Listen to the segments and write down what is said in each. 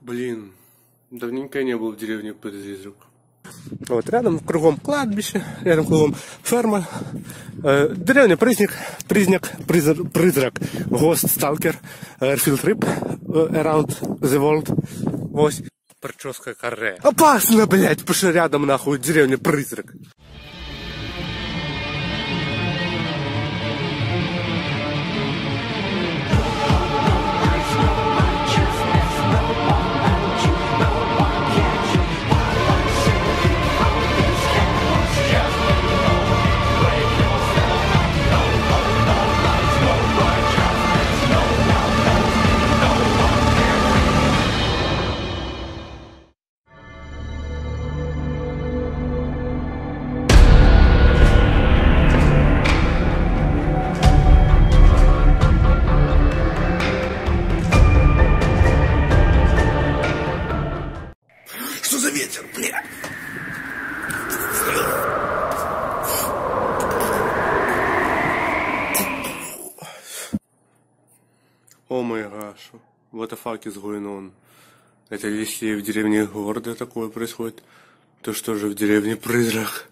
Блин, давненько я не был в деревне Призрак. Вот рядом кругом кладбище, рядом кругом ферма. Э, деревня Призняк, Призняк, Призр, Призрак, Гост, Сталкер, Airfield Trip, э, Around the World. Ось. Прическа каре. Опасно, блядь, потому что рядом нахуй деревня Призрак. Is going on? Это если в деревне города такое происходит, то что же в деревне призрак?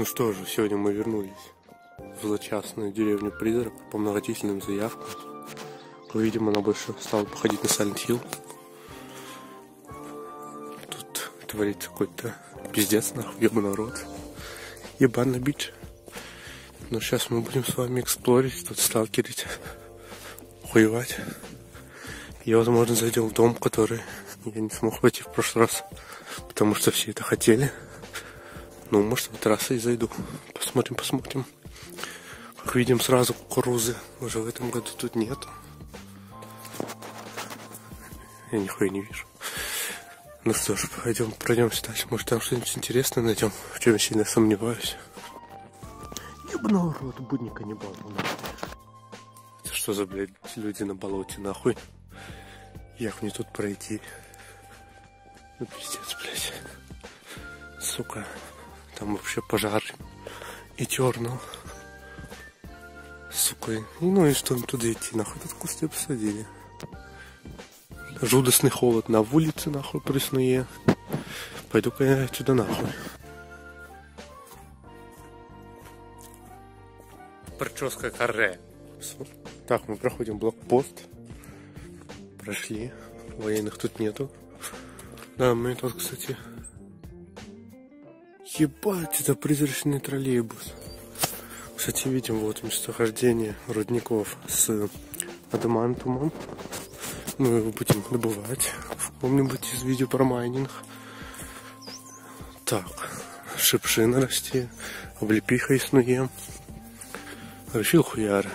Ну что же, сегодня мы вернулись в злочастную деревню Призрак по многочисленным заявкам. Как видим, она больше стала походить на Silent Hill. Тут творится какой-то пиздец, нахуй, ебаный рот. Ебаный бич. Но сейчас мы будем с вами эксплорить, тут сталкерить, хуевать. И, возможно, зайдем в дом, который я не смог войти в прошлый раз, потому что все это хотели. Ну, может, в этот раз и зайду. Посмотрим, посмотрим. Как видим, сразу кукурузы уже в этом году тут нету. Я нихуя не вижу. Ну что ж, пойдем, пройдемся дальше. Может, там что-нибудь интересное найдем, в чем я сильно сомневаюсь. Ебаного рот, будни каннибал. Это что за, блядь, люди на болоте, нахуй? Як мне тут пройти? Ну, пиздец, блядь. Сука. Там вообще пожар и тернул. Сука. Ну и что им туда идти? Нахуй тут кусты посадили. Жудасный холод на улице, нахуй, пресные. Пойду-ка я отсюда нахуй. Прическа каре. Так, мы проходим блокпост. Прошли. Военных тут нету. Да, мы тут, кстати, Ебать, это призрачный троллейбус. Кстати, видим вот местохождение рудников с адамантумом. Мы его будем добывать в каком-нибудь из видео про майнинг. Так, шипшина расти, облепиха иснуем. Решил хуяр.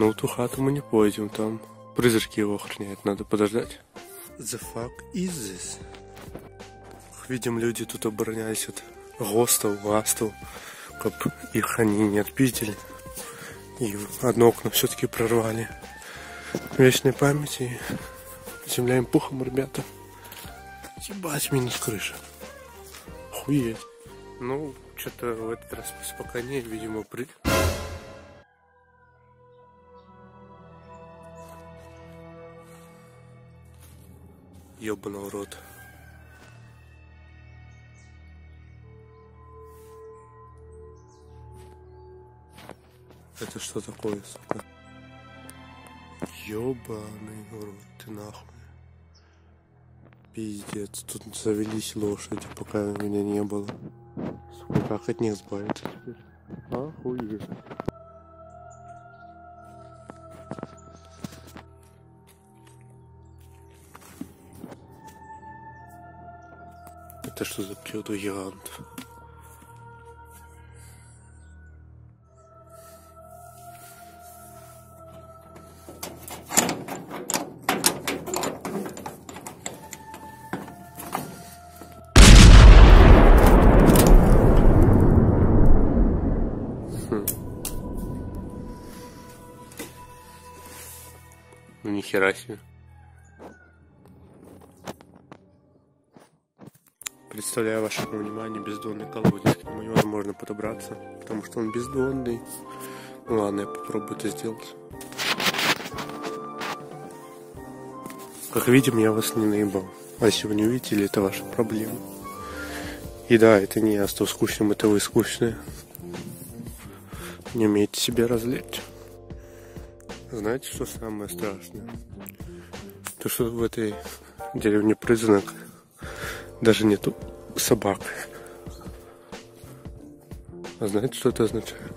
Но в ту хату мы не пойдем, там призраки его охраняют, надо подождать. The fuck is this? Видим, люди тут оборонялись от ГОСТов, ГАСТов, как их они не отпиздили. И одно окно все-таки прорвали. Вечной памяти. Земля им пухом, ребята. Ебать, минус крыша. Хуеть. Ну, что-то в этот раз спокойнее, видимо, при... Ёбаный рот. Это что такое, сука? Ёбаный город, ты нахуй. Пиздец, тут завелись лошади, пока меня не было. Сука, как от них избавиться теперь? Охуеть. Это что за псевдогигант? Ну нихера себе. Представляю вашему вниманию бездонный колодец. К нему невозможно подобраться, потому что он бездонный. Ну ладно, я попробую это сделать. Как видим, я вас не наебал. А если вы не увидели, это ваша проблема. И да, это не я стал скучным, это вы скучные. Не умеете себя развлечь. Знаете, что самое страшное? То, что в этой деревне признак даже нету собак. А знаете, что это означает?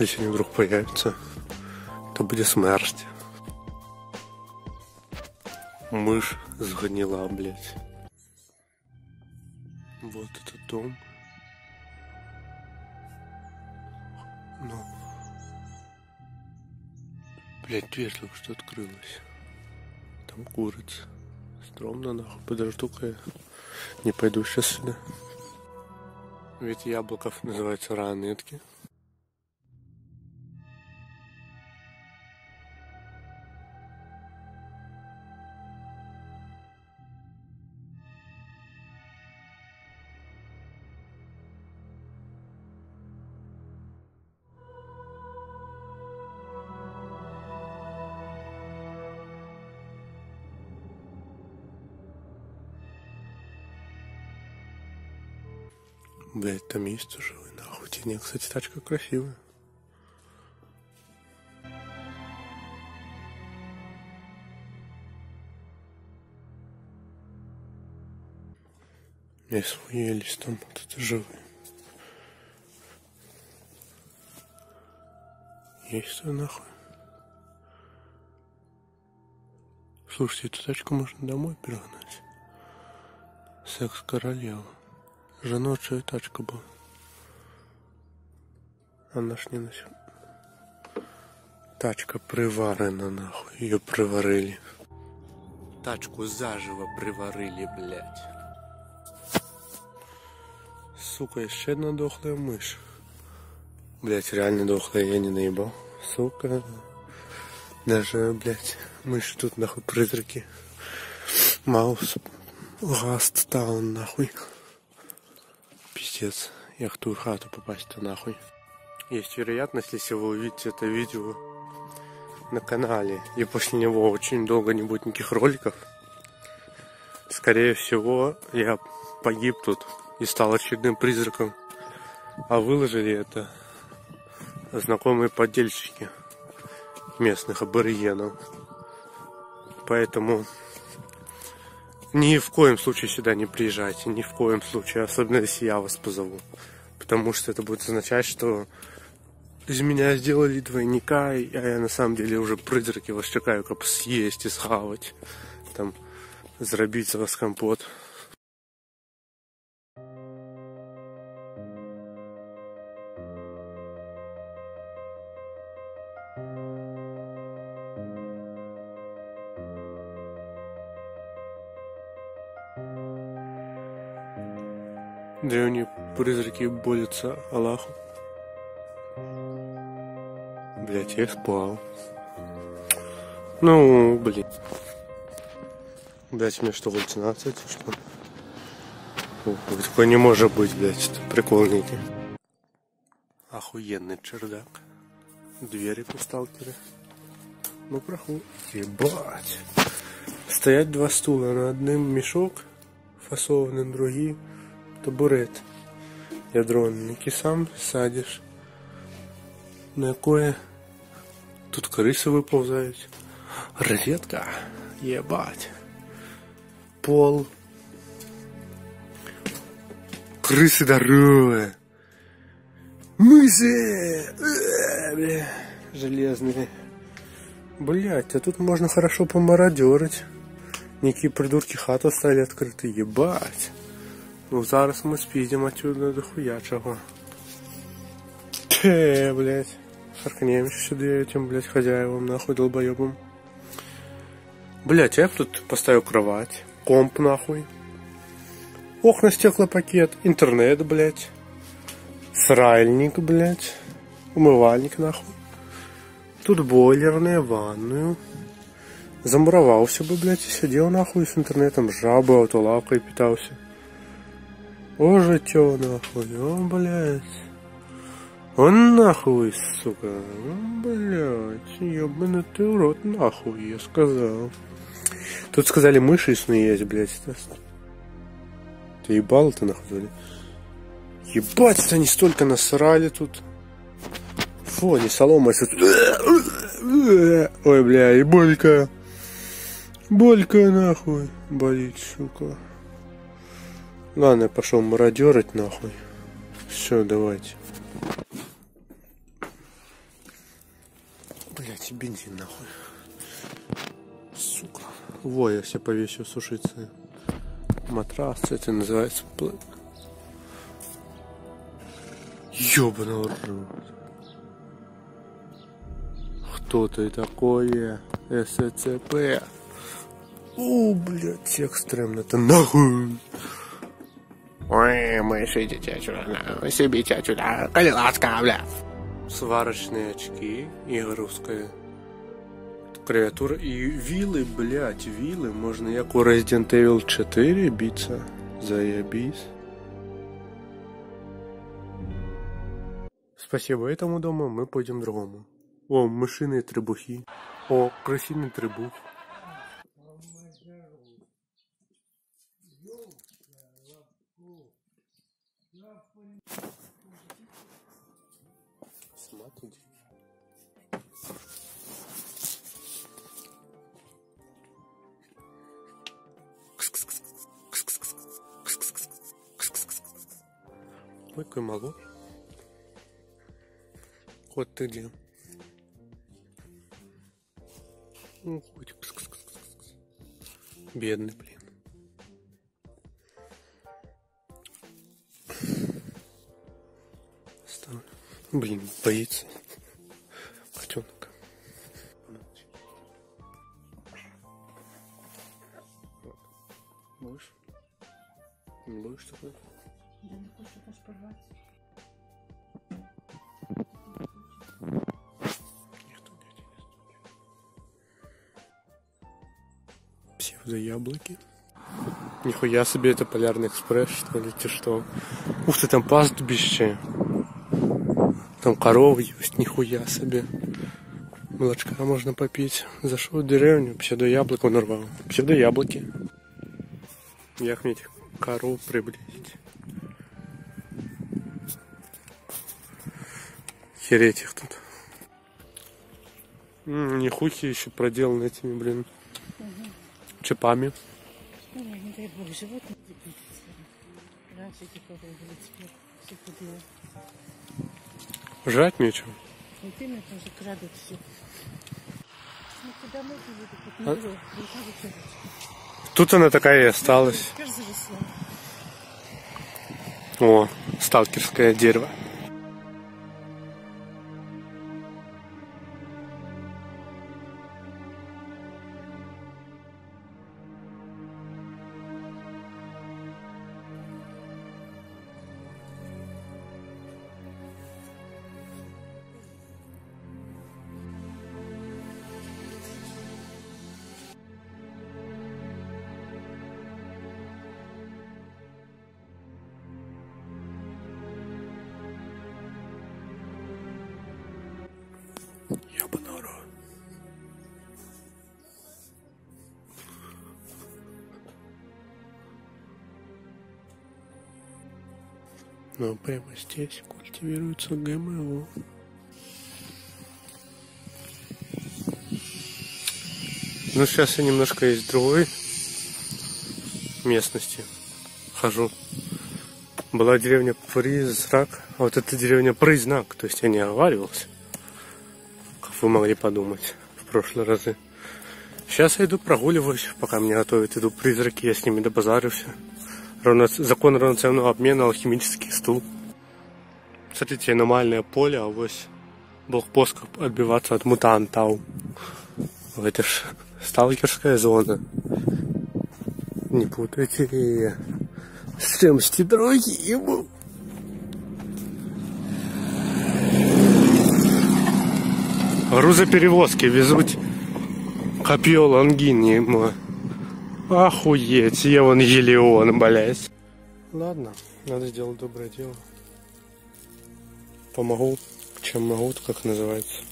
Если они вдруг появятся, то будет смерть. Мышь сгнила, блядь. Вот этот дом. Блядь, дверь только что открылась. Там курица. Стромно нахуй. Подожду-ка я. Не пойду сейчас сюда. Ведь яблоков называются ранетки. Блять, там есть вы нахуй. Тени, кстати, тачка красивая. Я елись там, вот это живые. Есть что нахуй. Слушайте, эту тачку можно домой перегнать. Секс королева. Жіноча тачка була. Она ж не носит. Тачка приварена, нахуй. Ее приварили. Тачку заживо приварили, блядь. Сука, еще одна дохлая мышь. Блять, реально дохлая, я не наебал. Сука. Даже, блять, мышь тут нахуй призраки. Маус. Гаст таун нахуй пиздец. Я в ту хату попасть-то нахуй. Есть вероятность, если вы увидите это видео на канале, и после него очень долго не будет никаких роликов, скорее всего, я погиб тут и стал очередным призраком. А выложили это знакомые подельщики местных аборигенов. Поэтому ни в коем случае сюда не приезжайте, ни в коем случае, особенно если я вас позову. Потому что это будет означать, что из меня сделали двойника, а я на самом деле уже призраки вас чекаю, как съесть и схавать. Там, зарабить за вас компот. Древние призраки борются Аллаху. Блять, я спал. Ну, блин. Блять, мне что, галлюцинация, что? О, такое не может быть, блять, это прикол некий. Охуенный чердак. Двери по. Ну, проход. Ебать. Стоять два стула, на одним мешок фасованный, другие табурет ядроний, який сам садиш, на якої тут криси виповзають. Розетка, єбать. Пол. Крысы здоровые. Мыши! Бля, железные. Блять, а тут можно хорошо помародерить. Некие придурки хату стали открыты. Ебать. Ну зараз мы спіздимо отсюда до хуя чего. Те, блядь. Шаркнем сюда этим, блядь, хозяевам, нахуй, долбоебам. Блядь, я б тут поставил кровать, комп, нахуй. Окна, стеклопакет, интернет, блядь. Сральник, блядь. Умывальник, нахуй. Тут бойлерная, ванную. Замуровался бы, блядь, и сидел нахуй с интернетом, жабы, автолавкой питался. О, житё, нахуй, о, блядь. Он нахуй, сука, о, блядь, ёбаный ты урод, нахуй, я сказал. Тут сказали, мыши сны есть, блядь. Ты ебал ты нахуй? Ебать, они столько насрали тут. Фу, они соломой тут. Ой, бля, и болька. Болька нахуй. Болит, сука. Ладно, я пошел мародерить нахуй. Все, давайте. Блять, бензин нахуй. Сука. Во, я все повесил сушиться. Матрас, это называется. Ёбаный. Кто ты такое? СЦП. О, блядь, экстремно-то нахуй. Ой, мыши идите отсюда, себе отсюда, колеласка, бля. Сварочные очки и русская клавиатура и вилы, блядь, вилы. Можно як у Resident Evil 4 биться. Заебись. Спасибо этому дому, мы пойдем другому. О, мышиные требухи. О, крысиный требух. Ой, какой малой. Вот ты где. Ну. Бедный, блин. Ставлю. Блин, боится. Псевдояблоки. Нихуя себе это полярный экспресс, что ли, ты что? Ух ты, там пастбище. Там коровы есть, нихуя себе. Молочка можно попить. Зашел в деревню, псевдояблоко нарвал. Псевдояблоки. Як мне этих коров приблизить? Хереть их тут. Нихухи еще проделаны этими, блин, чипами. Ну, не дай бог, животные забитятся. Раньше коровы были, теперь все худые. Жрать нечего. Вот именно тоже крадут все. Ну, куда можно выйти? Тут А? не было. Должна быть черочка. Тут она такая и осталась. О, сталкерское дерево. Ёбаный рот. Но прямо здесь культивируется ГМО. Ну, сейчас я немножко из другой местности хожу. Была деревня Призрак, а вот эта деревня Признак, то есть я не оговаривался, вы могли подумать в прошлые разы. Сейчас я иду прогуливаюсь, пока меня готовят, иду призраки, я с ними добазарился. Равно... Закон равноценного обмена алхимический стул. Смотрите, аномальное поле, а вот блокпост отбиваться от мутантов. Это ж сталкерская зона. Не путайте. Стремсти дороги ему. Грузоперевозки везут копье лангини. Охуеть, Евангелион, блядь. Ладно, надо сделать доброе дело. Помогу, чем могу, как называется.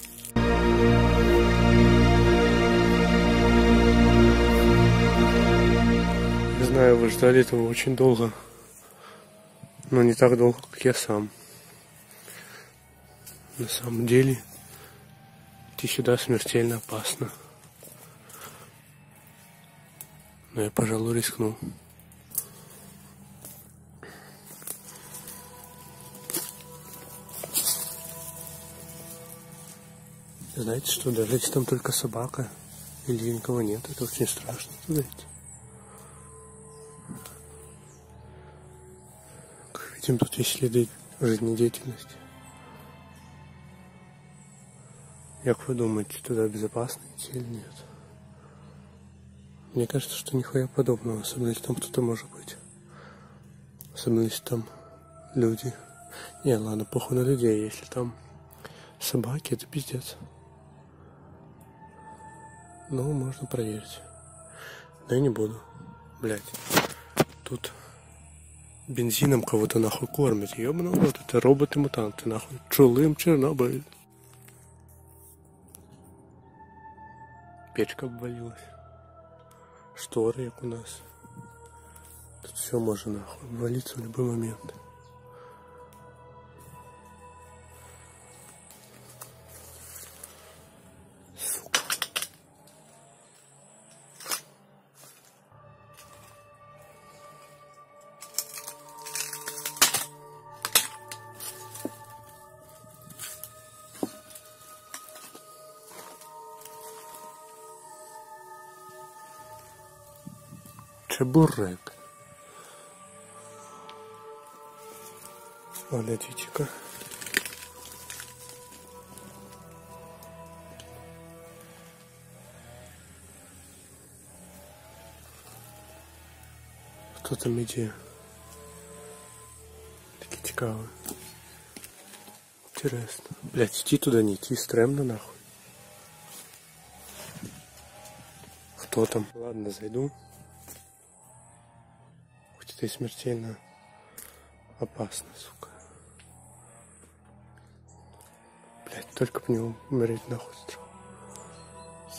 Не знаю, вы ждали этого очень долго. Но не так долго, как я сам. На самом деле, идти сюда смертельно опасно. Но я, пожалуй, рискну. Знаете что, даже если там только собака или никого нет, это очень страшно туда идти. Как видим, тут есть следы жизнедеятельности. Как вы думаете, туда безопасно идти или нет? Мне кажется, что нихуя подобного, особенно если там кто-то может быть. Особенно если там люди. Не, ладно, похуй на людей, если там собаки, это пиздец. Ну, можно проверить. Но я не буду. Блять. Тут бензином кого-то нахуй кормят. Ёбаный вот это роботы-мутанты нахуй. Чулым Чернобыль. Печка обвалилась. Шторы, як у нас. Тут все можно нахуй обвалиться в любой момент. Чебурек. Подождите-ка. Хто там іде? Такі цікаві. Интересно. Блять, идти туда не идти, стремно нахуй. Кто там? Ладно, зайду. И смертельно опасно, сука. Блять, только бы не умереть нахуй страх.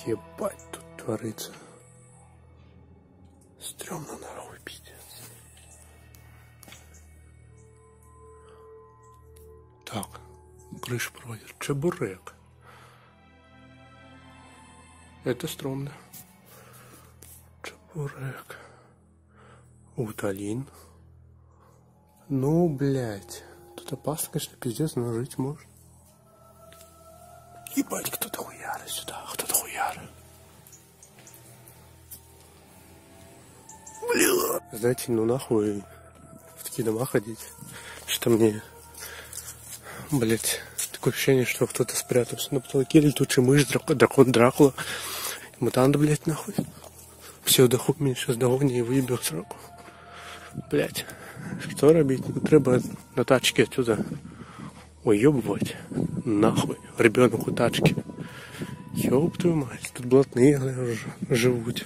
Ебать тут творится. Стремно нахуй, пиздец. Так, крыша проводит. Чебурек. Это стрёмно. Чебурек. Уталин. Ну, блядь. Тут опасно, конечно, пиздец, но жить можно. Ебать, кто-то хуярит сюда, кто-то хуярит. Бля. Знаете, ну нахуй в такие дома ходить. Что мне, блядь, такое ощущение, что кто-то спрятался на потолке, или тут же мышь, дракон, дракон Дракула. Мутант, блядь, нахуй. Все, дохуп меня сейчас догони и выебет сроку. Блять, що робити? Ну, треба на тачці отсюда уебывать. Нахуй. Ребенок у тачки. Ёб твою мать, тут блатные живут.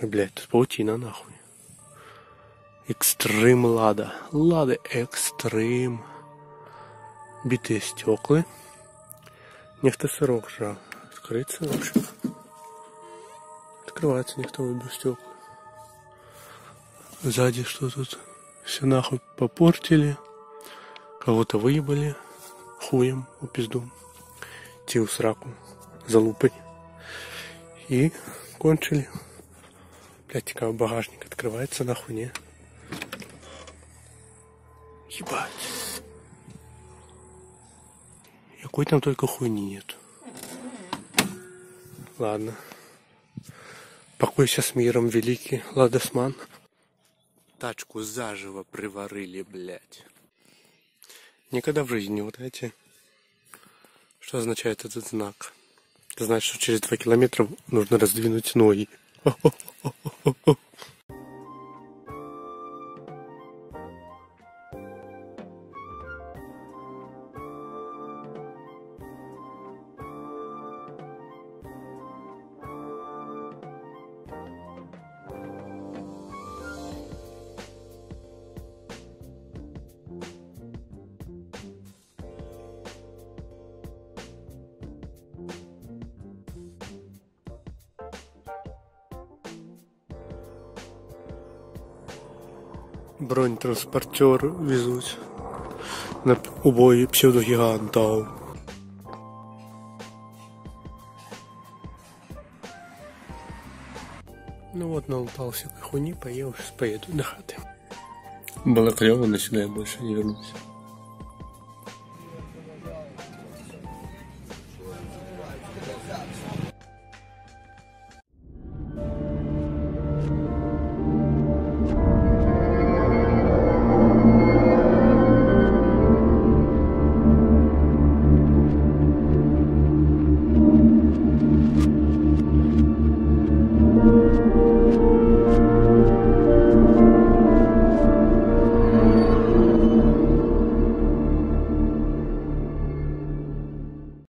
Ой, блядь, тут паутина нахуй. Экстрим Лада. Лада Экстрим. Битые стекла. Нефтесырок же. Открыться, в общем. Открывается нефтовый без стекла. Сзади что тут? Все нахуй попортили. Кого-то выебали. Хуем у пизду. В сраку. Залупой. И кончили. Блять, как багажник открывается нахуй, не? Ебать. Какой там только хуйни нет. Ладно. Покойся с миром, великий Ладосман. Тачку заживо приварили, блядь. Никогда в жизни не угадайте, что означает этот знак. Это значит, что через два километра нужно раздвинуть ноги. Бронетранспортер везуть на убої псевдогігантів. Ну вот, налутал всякой хуйни, поел, сейчас поеду до хаты. Было клево, но сюда я больше не вернусь.